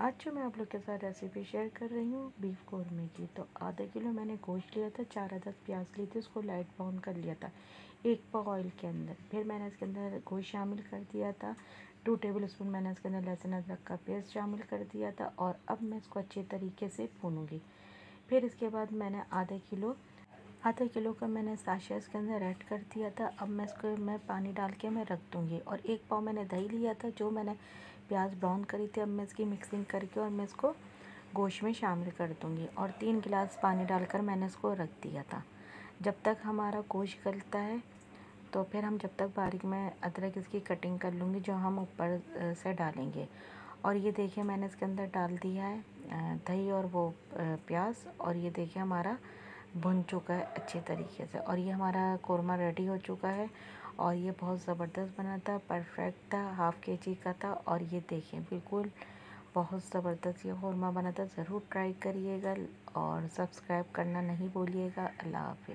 आज जो मैं आप लोग के साथ रेसिपी शेयर कर रही हूँ बीफ कौरमे की। तो आधा किलो मैंने गोश्त लिया था, चार अदद प्याज ली थी, उसको लाइट ब्राउन कर लिया था, एक पाव ऑयल के अंदर। फिर मैंने इसके अंदर गोश्त शामिल कर दिया था टू टेबल स्पून मैंने इसके अंदर लहसुन, अदरक का पेस्ट शामिल कर दिया था और अब मैं इसको अच्छे तरीके से भूनूँगी। फिर इसके बाद मैंने आधे किलो, आधा किलो का मैंने साशा इसके अंदर ऐड कर दिया था। अब मैं इसको, मैं पानी डाल के मैं रख दूँगी और एक पाव मैंने दही लिया था, जो मैंने प्याज ब्राउन करी थी, अब मैं इसकी मिक्सिंग करके और मैं इसको गोश्त में शामिल कर दूँगी। और तीन गिलास पानी डालकर मैंने इसको रख दिया था। जब तक हमारा गोश्त गलता है तो फिर हम जब तक बारीक में अदरक इसकी कटिंग कर लूँगी, जो हम ऊपर से डालेंगे। और ये देखिए मैंने इसके अंदर डाल दिया है दही और वो प्याज। और ये देखिए हमारा भुन चुका है अच्छे तरीके से। और ये हमारा कौरमा रेडी हो चुका है और ये बहुत ज़बरदस्त बना था, परफेक्ट था, हाफ़ के जी का था और ये देखें बिल्कुल बहुत ज़बरदस्त ये कौरमा बना था। ज़रूर ट्राई करिएगा और सब्सक्राइब करना नहीं भूलिएगा। अल्लाह हाफि